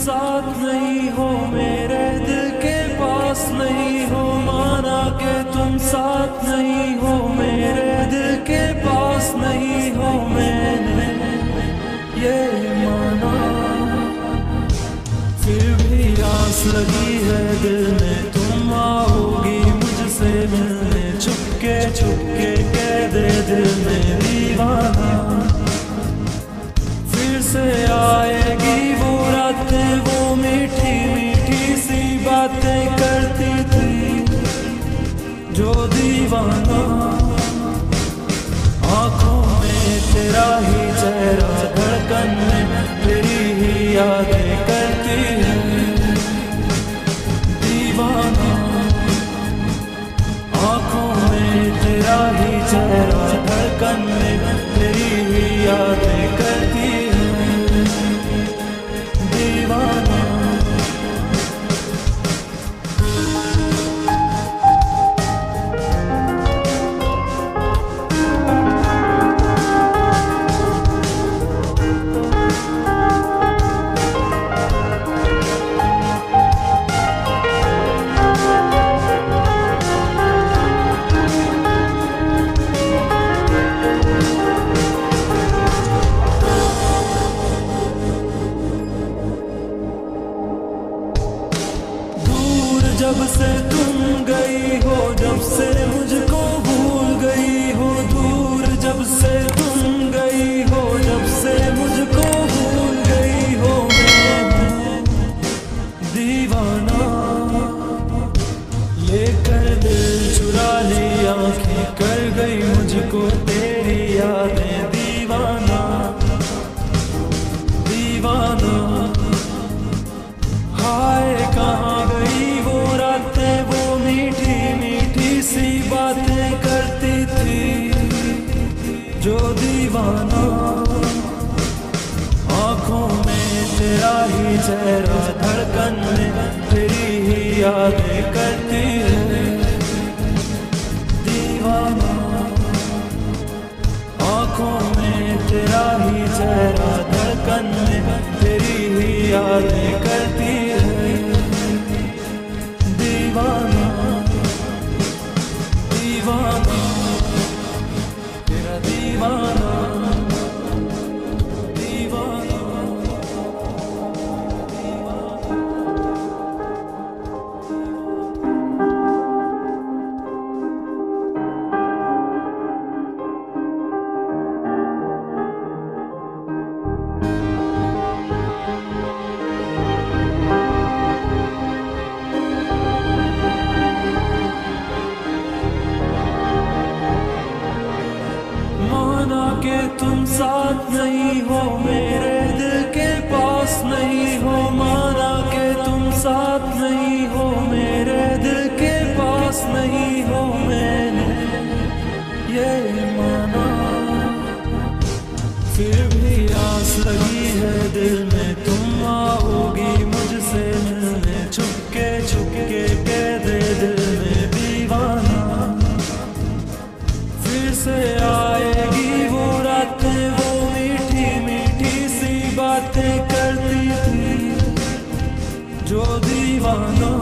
साथ नहीं हो, मेरे दिल के पास नहीं हो। माना के तुम साथ नहीं हो, मेरे दिल के पास नहीं हो। मैंने ये माना। फिर भी आस लगी है दिल में, तुम आओगी मुझसे मिलने। चुपके चुपके कह दे दिल में, दीवाना। फिर से ही दीवाना। लेकर दिल चुरा ली आँखें, कर गई मुझको तेरी यादें। दीवाना दीवाना। हाय, कहाँ गई वो रातें? वो मीठी मीठी सी बातें करती थी। जो दीवाना चेहरा धड़कन में तेरी ही यादें करती आस लगी है दिल में, तुम आओगी मुझसे मिलने। छुपके छुपके कह दे दिल में, दीवाना। फिर से आएगी वो रातें, वो मीठी मीठी सी बातें करती थी। जो दीवाना,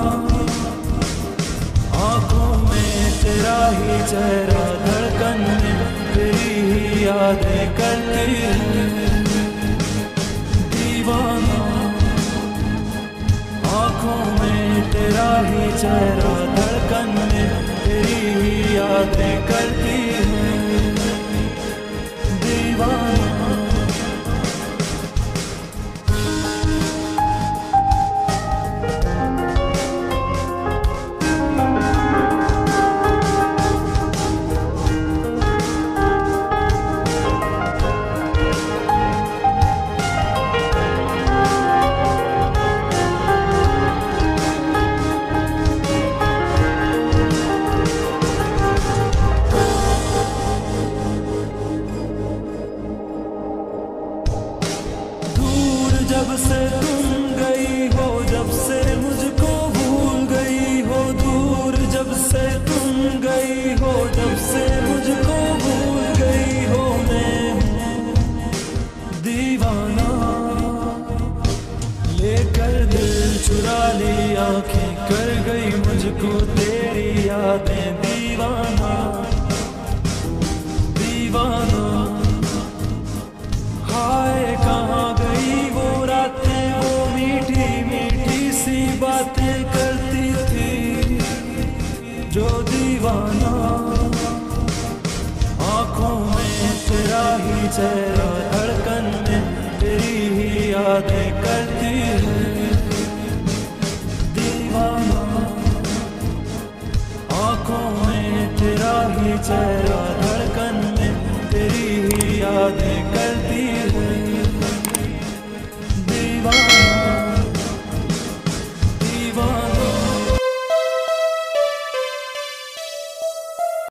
आँखों में तेरा ही चेहरा, धड़कन में तेरी ही यादें करती है आँखों में तेरा ही चेहरा धड़कन में तेरी ही यादें करती है। दीवाना। लेकर दिल चुरा ली आँखें, कर गई मुझको तेरी यादें। दीवाना दीवाना। हाय, कहाँ गई वो रातें? वो मीठी मीठी सी बातें करती थी। जो दीवाना, आँखों में तेरा ही चेहरा यादें करती